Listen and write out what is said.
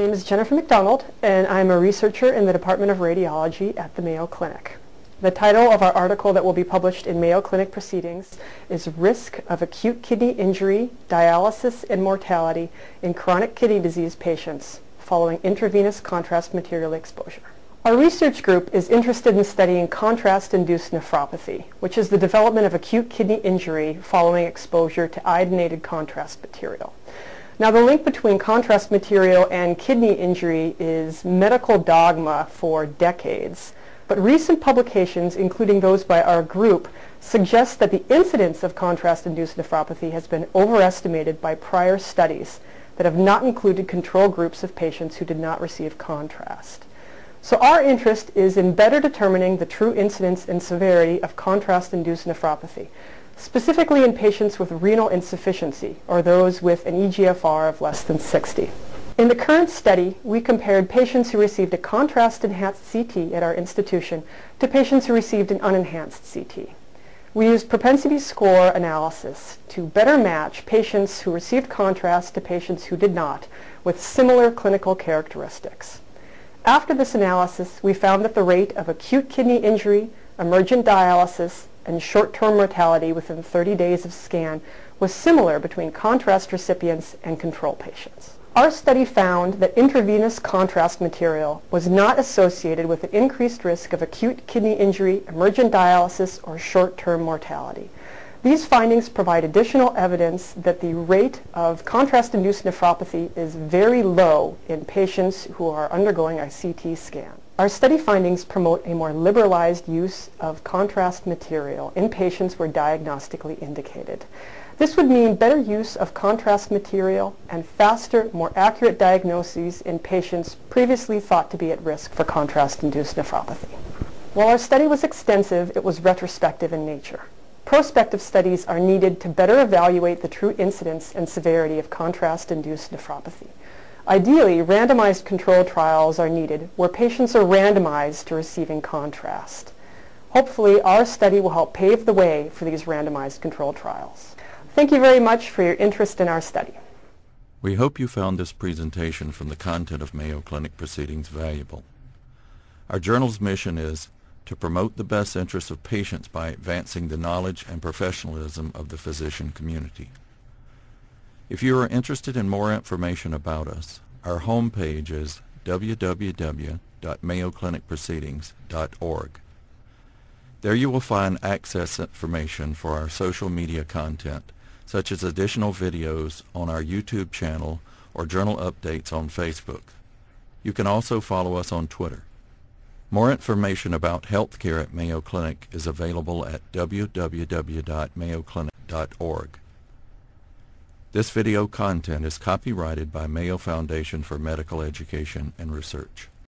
is Jennifer McDonald, and I'm a researcher in the Department of Radiology at the Mayo Clinic. The title of our article that will be published in Mayo Clinic Proceedings is Risk of Acute Kidney Injury, Dialysis, and Mortality in Chronic Kidney Disease Patients Following Intravenous Contrast Material Exposure. Our research group is interested in studying contrast-induced nephropathy, which is the development of acute kidney injury following exposure to iodinated contrast material. Now the link between contrast material and kidney injury is medical dogma for decades, but recent publications, including those by our group, suggest that the incidence of contrast-induced nephropathy has been overestimated by prior studies that have not included control groups of patients who did not receive contrast. So our interest is in better determining the true incidence and severity of contrast-induced nephropathy, specifically in patients with renal insufficiency or those with an EGFR of less than 60. In the current study, we compared patients who received a contrast-enhanced CT at our institution to patients who received an unenhanced CT. We used propensity score analysis to better match patients who received contrast to patients who did not with similar clinical characteristics. After this analysis, we found that the rate of acute kidney injury, emergent dialysis, and short-term mortality within 30 days of scan was similar between contrast recipients and control patients. Our study found that intravenous contrast material was not associated with an increased risk of acute kidney injury, emergent dialysis, or short-term mortality. These findings provide additional evidence that the rate of contrast-induced nephropathy is very low in patients who are undergoing a CT scan. Our study findings promote a more liberalized use of contrast material in patients where diagnostically indicated. This would mean better use of contrast material and faster, more accurate diagnoses in patients previously thought to be at risk for contrast-induced nephropathy. While our study was extensive, it was retrospective in nature. Prospective studies are needed to better evaluate the true incidence and severity of contrast-induced nephropathy. Ideally, randomized controlled trials are needed where patients are randomized to receiving contrast. Hopefully, our study will help pave the way for these randomized controlled trials. Thank you very much for your interest in our study. We hope you found this presentation from the content of Mayo Clinic Proceedings valuable. Our journal's mission is to promote the best interests of patients by advancing the knowledge and professionalism of the physician community. If you are interested in more information about us, our homepage is www.mayoclinicproceedings.org. There you will find access information for our social media content, such as additional videos on our YouTube channel or journal updates on Facebook. You can also follow us on Twitter. More information about healthcare at Mayo Clinic is available at www.mayoclinic.org. This video content is copyrighted by Mayo Foundation for Medical Education and Research.